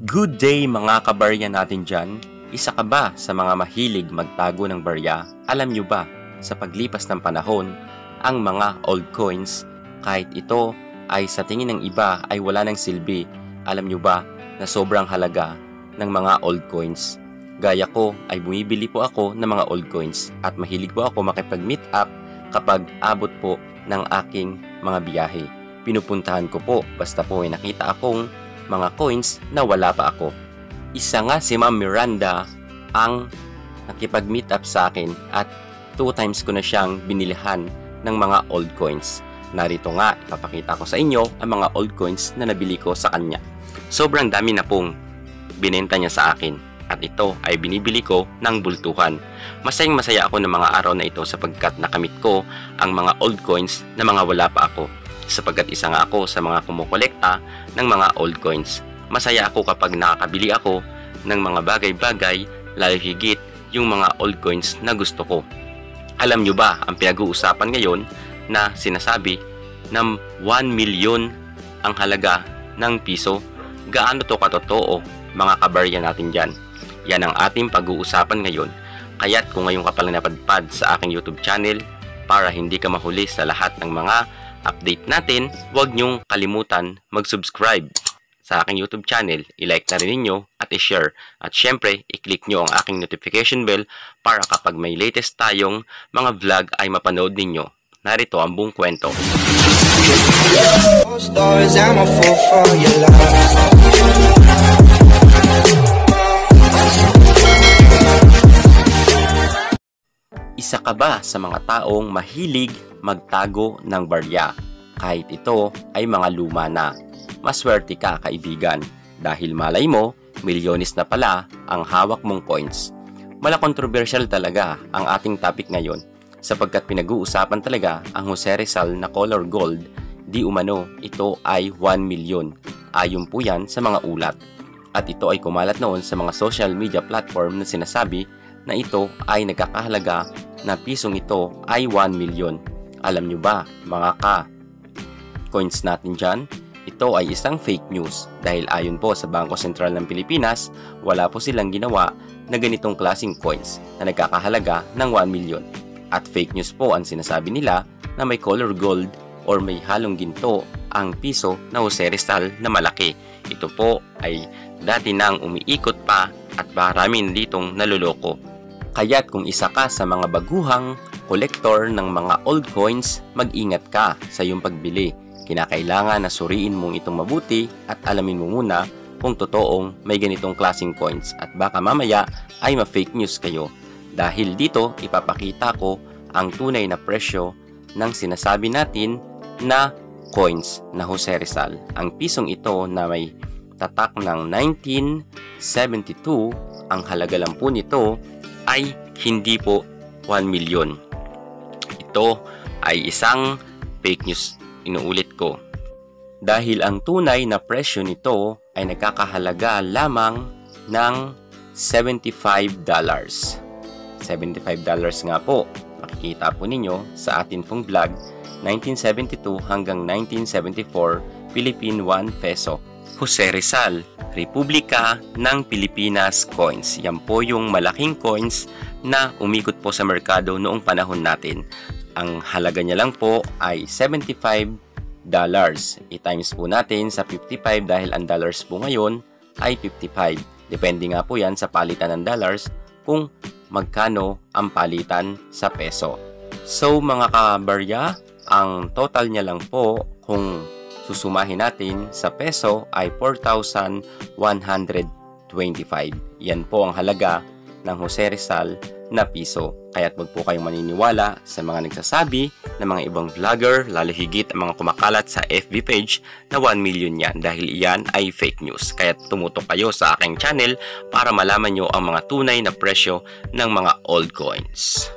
Good day mga kabarya natin dyan. Isa ka ba sa mga mahilig magtago ng barya? Alam nyo ba, sa paglipas ng panahon, ang mga old coins, kahit ito ay sa tingin ng iba ay wala ng silbi, alam nyo ba na sobrang halaga ng mga old coins? Gaya ko ay bumibili po ako ng mga old coins at mahilig po ako makipag-meet up kapag abot po ng aking mga biyahe. Pinupuntahan ko po basta po ay nakita akong mga coins na wala pa ako. Isa nga si Ma'am Miranda ang nakipag-meet up sa akin at two times ko na siyang binilihan ng mga old coins. Narito nga, ipapakita ko sa inyo ang mga old coins na nabili ko sa kanya. Sobrang dami na pong binenta niya sa akin at ito ay binibili ko ng bultuhan. Masayang masaya ako ng mga araw na ito sapagkat nakamit ko ang mga old coins na mga wala pa ako sapagkat isa nga ako sa mga kumukolekta ng mga old coins. Masaya ako kapag nakakabili ako ng mga bagay-bagay lalo higit yung mga old coins na gusto ko. Alam nyo ba ang pinag-uusapan ngayon na sinasabi na 1 milyon ang halaga ng piso? Gaano to katotoo mga kabarya natin dyan? Yan ang ating pag-uusapan ngayon. Kaya't kung ngayon ka pala napadpad sa aking YouTube channel para hindi ka mahuli sa lahat ng mga update natin, huwag niyong kalimutan mag-subscribe sa aking YouTube channel. I-like na rin ninyo at i-share. At syempre, i-click nyo ang aking notification bell para kapag may latest tayong mga vlog ay mapanood ninyo. Narito ang buong kwento. Stars. Isa ka ba sa mga taong mahilig magtago ng barya? Kahit ito ay mga luma na. Maswerte ka kaibigan dahil malay mo, milyones na pala ang hawak mong coins. Mala controversial talaga ang ating topic ngayon sapagkat pinag-uusapan talaga ang Jose Rizal na color gold di umano ito ay 1 million. Ayon po yan sa mga ulat. At ito ay kumalat noon sa mga social media platform na sinasabi na ito ay nagkakahalaga na pisong ito ay 1 million. Alam nyo ba, mga ka, coins natin dyan, ito ay isang fake news dahil ayon po sa Bangko Sentral ng Pilipinas, wala po silang ginawa na ganitong klasing coins na nagkakahalaga ng 1 million. At fake news po ang sinasabi nila na may color gold or may halong ginto ang piso na Jose Rizal na malaki. Ito po ay dati nang umiikot pa at marami ditong naluloko. Kaya't kung isa ka sa mga baguhang kolektor ng mga old coins, mag-ingat ka sa iyong pagbili. Kinakailangan na suriin mong itong mabuti at alamin mo muna kung totoong may ganitong klaseng coins at baka mamaya ay ma-fake news kayo. Dahil dito, ipapakita ko ang tunay na presyo ng sinasabi natin na coins na Jose Rizal. Ang pisong ito na may tatak ng 1972, ang halaga lang po nito ay hindi po 1 million. Ito ay isang fake news, inuulit ko. Dahil ang tunay na presyo nito ay nagkakahalaga lamang ng $75. $75 nga po. Makikita po ninyo sa atin pong vlog 1972 hanggang 1974 Philippine 1 peso. Jose Rizal, Republika ng Pilipinas Coins. Yan po yung malaking coins na umikot po sa merkado noong panahon natin. Ang halaga niya lang po ay 75 dollars. I-times po natin sa 55 dahil ang dollars po ngayon ay 55. Depende nga po yan sa palitan ng dollars kung magkano ang palitan sa peso. So mga kabarya, ang total niya lang po kung susumahin natin sa peso ay 4,125. Yan po ang halaga ng Jose Rizal na piso. Kaya't wag po kayong maniniwala sa mga nagsasabi ng mga ibang vlogger, lalo higit ang mga kumakalat sa FB page na 1 million yan dahil iyan ay fake news. Kaya tumutok kayo sa aking channel para malaman nyo ang mga tunay na presyo ng mga old coins.